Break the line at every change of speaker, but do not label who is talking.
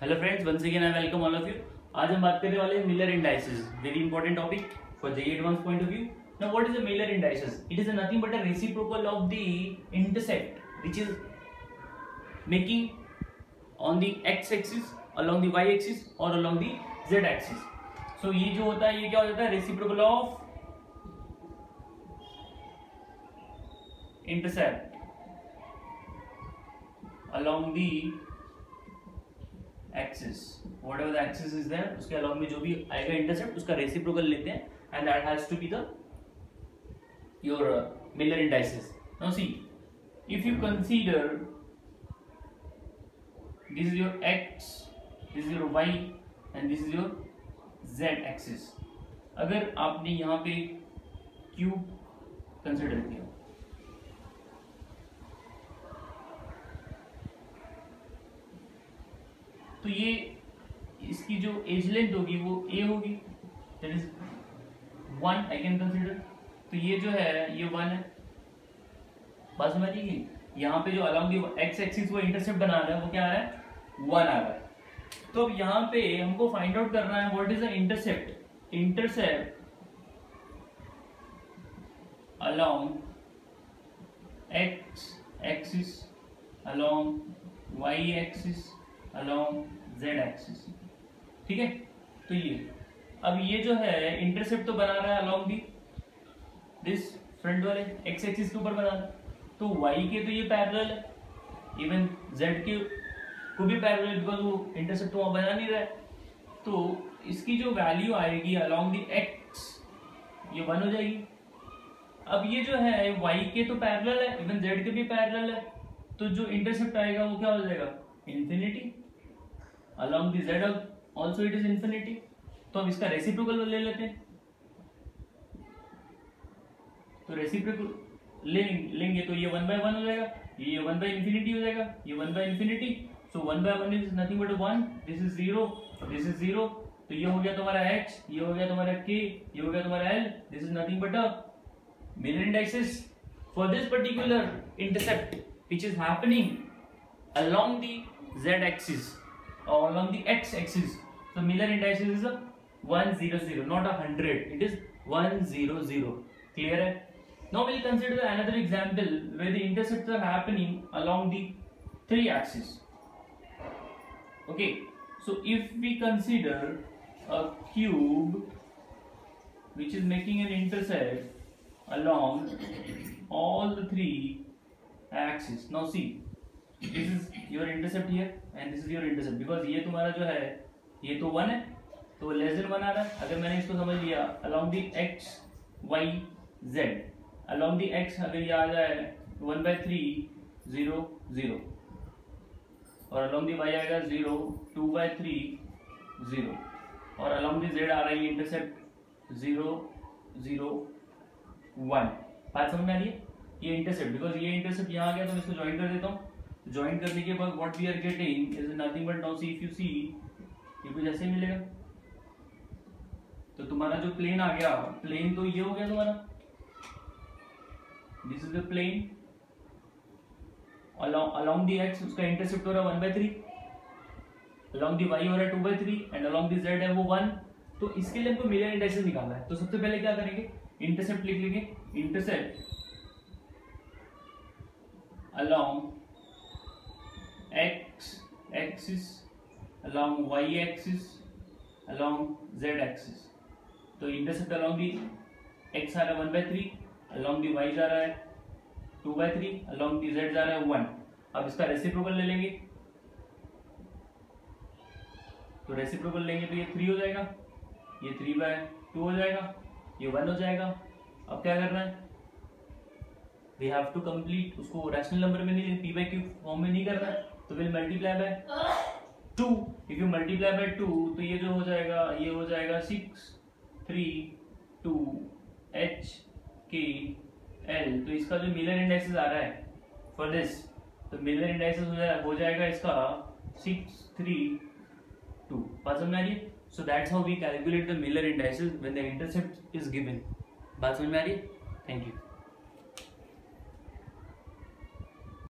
Hello friends once again I welcome all of you आज हम बात करने वाले हैं Miller indices very important topic for JEE advance point of view now what is a Miller indices it is nothing but a reciprocal of the intercept which is making on the X axis along the Y axis और along the Z axis so ये जो होता है, ये क्या हो जाता है? Reciprocal of intercept along the axis whatever axis is there उसके अलाउ में जो भी आएगा इंटरसेप्ट उसका रेसिप्रोकल लेते हैं and that has to be the your Miller indices now see if you consider this is your X this is your Y and this is your Z axis अगर आपने यहाँ पे क्यूब कंसिडर किया तो ये इसकी जो एज लेंथ होगी, वो ए होगी. That is one I can consider तो ये जो है, ये वन है. बात समझ गई यहाँ पे जो अलॉन्ग एक्स एक्सिस वो इंटरसेप्ट बना रहा है, वो क्या आ रहा है? वन आ रहा है. तो अब यहाँ पे हमको फाइंड आउट करना है what is the intercept intercept along x axis, along y axis, along z axis ठीक है? तो ये। अब ये जो है इंटरसेप्ट तो बना रहा है along दी दिस फ्रंट वाले, x एक्सिस के ऊपर बना रहा तो y के तो ये पैरेलल है। इवन z के को भी पैरेलल बिकॉज़ वो इंटरसेप्ट वहाँ बना नहीं रहा तो इसकी जो वैल्यू आएगी along दी एक्स ये वन हो जाएगी। अब ये जो है वाई के तो पैरेलल है इवन जेड के भी पैरेलल है। तो जो इंटरसेप्ट आएगा, वो क्या हो जाएगा? Infinity along the z also it is infinity. तो हम इसका रेसिप्रोकल ले लेते हैं। तो रेसिप्रोकल ले लेंगे तो ये वन बाय वन हो जाएगा, ये वन बाय इंफिनिटी हो जाएगा, ये one by infinity so one by one is nothing but one this is zero this is zero तो ये हो गया तुम्हारा h, ये हो गया तुम्हारा k, ये हो गया तुम्हारा l this is nothing but Miller indices for this particular intercept, which is happening along the z-axis or along the x-axis. So Miller indices is a 100, not a 100. It is 100. Clear? Now we'll consider another example where the intercepts are happening along the three axes. Okay. So if we consider a cube which is making an intercept along all the three axes. Now see, this is your intercept here and this is your intercept. Because ये तुम्हारा जो है, ये तो one है तो less than one आ रहा है। अगर मैंने इसको समझ लिया along the x, y, z, along the x अगर ये आ जाए one by three zero zero और अलॉन्ग the y आएगा zero two by three zero और along the z आ रही है इंटरसेप्ट ज़ीरो ज़ीरो वन बात समझ में आ रही है? ये इंटरसेप्ट बिकॉज़ ये इंटरसेप्ट यहाँ आ गया तो मैं इसको ज्वाइन कर देता हूँ। ज्वाइन करने के बाद what we are getting is nothing but now see if you see ये कुछ ऐसे मिलेगा। तो तुम्हारा जो प्लेन आ गया प्लेन तो ये हो गया तुम्हारा। This is the plane along the x, उसका इंटरसेप्ट हो रहा है one by three along the y हो रहा है two by three and along the Z है वो वन तो इसके लिए हमको मिलियन इंडेक्सेस निकालना है। तो सबसे पहले क्या करेंगे? इंटरसेप्ट लिख लेंगे। Intercept along x, axis along y axis, along z axis. तो इंटरसेप्ट अलॉन्ग दी x आ रहा है one by three along the y जा रहा है two by three along the z जा रहा है वन अब इसका रेसिप्रोकल ले लेंगे। तो रेसिप्रोकल लेंगे तो ये थ्री हो जाएगा, ये थ्री बाय टू हो जाएगा, ये वन हो जाएगा। अब क्या करना है? वी हैव टू कंप्लीट उसको रैशनल नंबर में नहीं पी बाई क्यू फॉर्म में नहीं करना है। तो will multiply by two if you multiply by two तो ये जो हो जाएगा ये हो जाएगा six three two H K L तो इसका जो मिलर इंडेक्सेस आ रहा है फॉर दिस तो मिलर इंडेक्सेस हो, जाए, हो जाएगा इसका सिक्स थ्री टू बात समझ में आ रही है So that's how we calculate the Miller indices when the intercept is given. बात समझ में आ रही? Thank you.